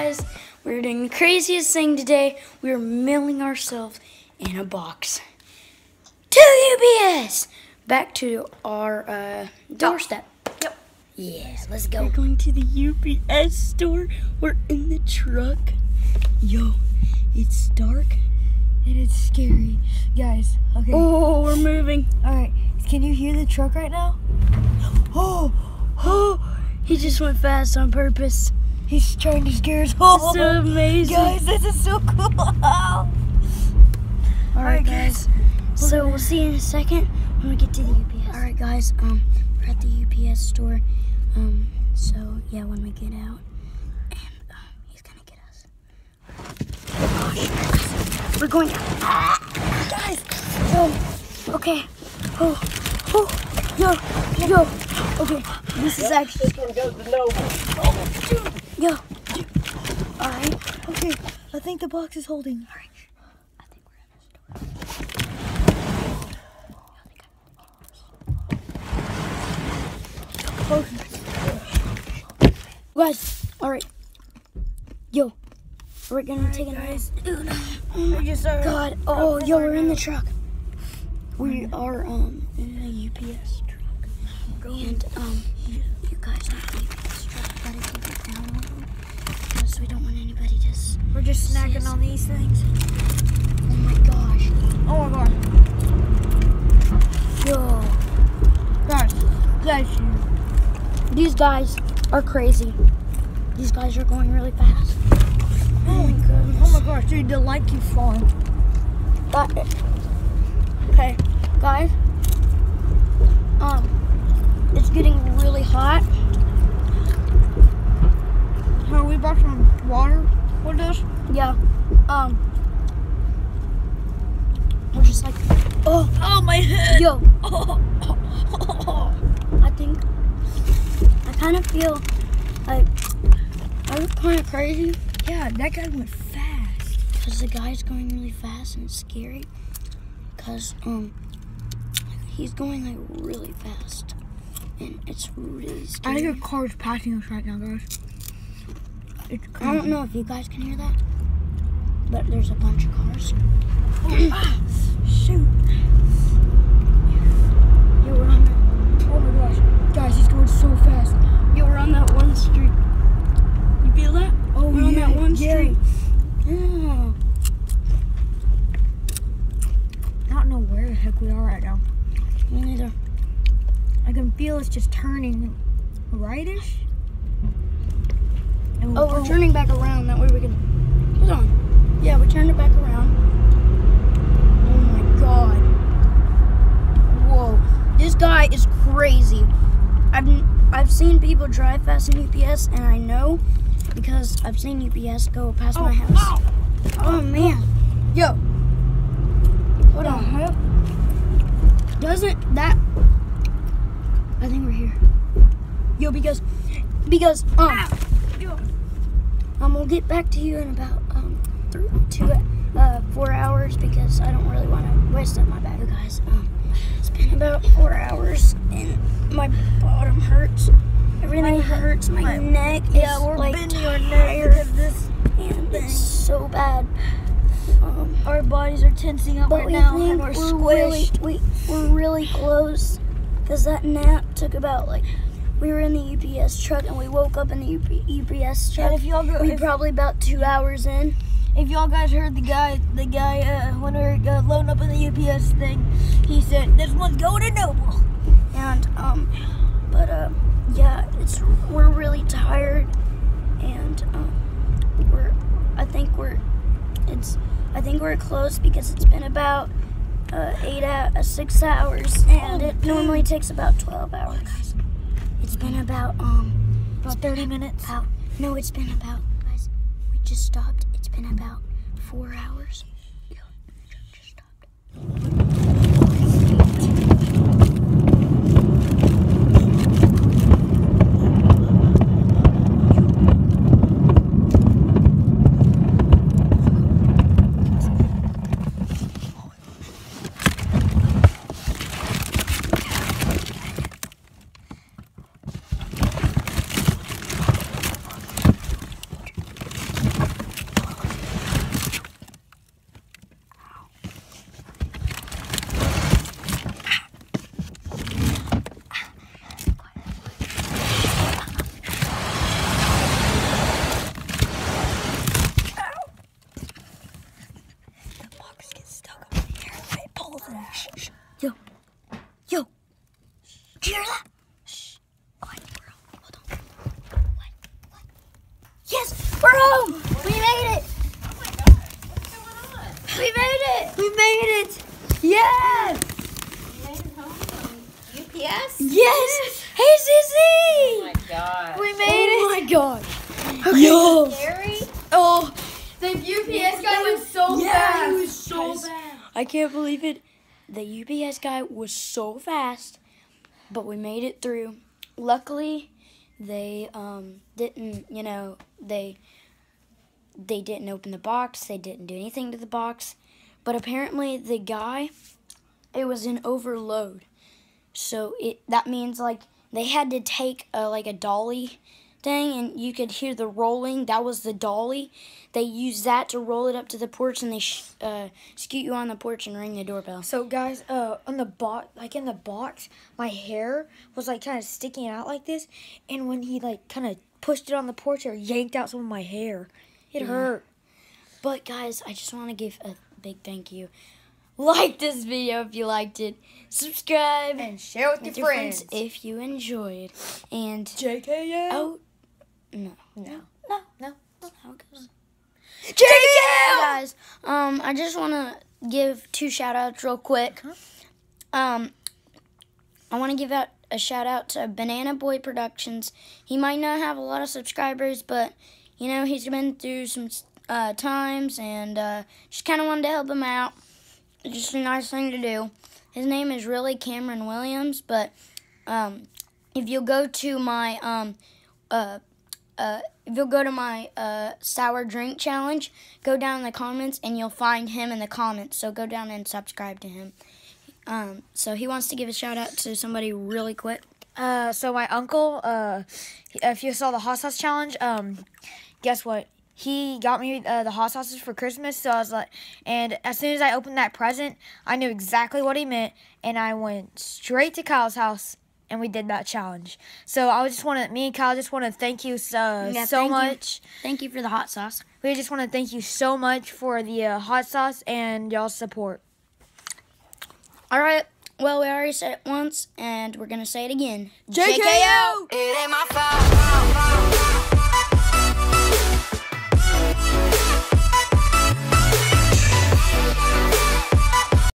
guys? We're doing the craziest thing today. We're mailing ourselves in a box to UPS back to our uh, doorstep. Yep. Yeah, let's go. We're going to the UPS store. We're in the truck. Yo, it's dark and it's scary. Guys, okay. Oh, we're moving. All right. Can you hear the truck right now? Oh, oh, He just went fast on purpose. He's trying to scare us. Oh, So amazing. guys, this is so cool. All right, right, guys. So we'll see you in a second when we get to the UPS. All right, guys. Um, we're at the UPS store. Um, so yeah, when we get out, and um, he's gonna get us. We're going. guys. Oh, okay. Oh, oh, yo, yo. Okay, this is actually. This one goes to Noble. Yo. All right. Okay, I think the box is holding. All right. I think we're in the store. Guys, all right. Yo, we're gonna take a nice. Oh my just are. god. Oh, yo, we're in the truck. We are um in a UPS truck, and um, you guys know the UPS truck. Gotta keep it down a little, because we don't want anybody to. s- We're just snacking on these things. Oh my gosh. Oh my god. Yo, Guys, guys, these guys are crazy. These guys are going really fast. Oh my goodness. Oh my gosh, dude, the light keeps falling. Got it. Okay, guys. Um, it's getting really hot. Are we brought some water Yeah. Um, we're just like, oh, Oh, my head. yo. I think I kind of feel like I was kind of crazy yeah, that guy went fast. because the guy's going really fast and it's scary. Cause um, he's going like really fast, and it's really I scary. think a car's passing us right now, guys. It's I don't know if you guys can hear that, but there's a bunch of cars. Oh, ah, shoot. You were on that. Oh my gosh. Guys, he's going so fast. You were on that one street. You feel that? Oh, We're on that one yeah. street. Yeah. I don't know where the heck we are right now. Me neither. I can feel it's just turning rightish. Oh, we're turning back around. That way we can. Hold on. Yeah, we turned it back around. Oh my god. Whoa. This guy is crazy. I've I've seen people drive fast in UPS, and I know because I've seen UPS go past my house. Oh man. Yo. Hold on. Doesn't that? I think we're here. Yo, because because um. Um, we'll get back to you in about um three, two, uh, four hours because I don't really want to waste up my battery, guys. Um, it's been about four hours and my bottom hurts. Everything hurts. My, neck is yeah, we're like bending neck tired because this. and it's so bad. Um, Our bodies are tensing up but right we now, and we're, we're, really squished. we we're really close because that nap took about like we were in the UPS truck and we woke up in the UP, UPS truck. And if y'all go, We probably about two hours in. if y'all guys heard the guy, the guy uh, when we were uh, loading up in the UPS thing, he said this one's going to Noble. And um, but uh, yeah, it's we're really tired, and um, we're I think we're it's I think we're close because it's been about uh, eight uh, uh, six hours, and it normally takes about twelve hours. Been about um About 30 minutes. about no, it's been about guys. We just stopped. It's been about four hours. Yo, just stopped. Listen. Shh, shh. Yo. Yo. Did you hear that? Shh. Quiet, we're. Hold on. What? What? Yes, we're home! We made it! Oh my god, what's going on? We made it! We made it! Yes! Yes. made? Yes! Hey, Sissy! Oh my god. We made oh it! Oh my god. Okay. Yo. Scary? Oh. The UPS guy went so yes. fast. He was so fast. I can't believe it. The UPS guy was so fast, but we made it through. Luckily, they um, didn't, you know, they they didn't open the box. They didn't do anything to the box. But apparently, the guy, it was an overload. So it that means like they had to take a, like a dolly thing, and you could hear the rolling. That was the dolly. They used that to roll it up to the porch, and they sh- uh, scoot you on the porch and ring the doorbell. So guys, uh, on the box, like in the box, my hair was like kind of sticking out like this, and when he like kind of pushed it on the porch, it yanked out some of my hair. It hurt. But guys, I just want to give a big thank you. Like this video if you liked it. Subscribe And share with, with your friends. if you enjoyed. And JKL. oh no, no, no, no. that's how it goes. Guys, um, I just want to give two shout outs real quick. Um, I want to give out a shout out to Banana Boy Productions. He might not have a lot of subscribers, but you know he's been through some uh, times, and uh, just kind of wanted to help him out. It's just a nice thing to do. His name is really Cameron Williams, but um, if you'll go to my um, uh, uh, if you'll go to my uh, sour drink challenge, go down in the comments and you'll find him in the comments. So go down and subscribe to him. Um, so he wants to give a shout out to somebody really quick. Uh, so my uncle, uh, if you saw the hot sauce challenge, um, guess what? He got me uh, the hot sauces for Christmas. So I was like, and as soon as I opened that present, I knew exactly what he meant, and I went straight to Kyle's house. And we did that challenge. So I just want to, me and Kyle just want to thank you uh, Yeah, so thank you. much. Thank you for the hot sauce. We just want to thank you so much for the uh, hot sauce and y'all's support. All right. Well, we already said it once, and we're gonna say it again. JKO! It ain't my fault.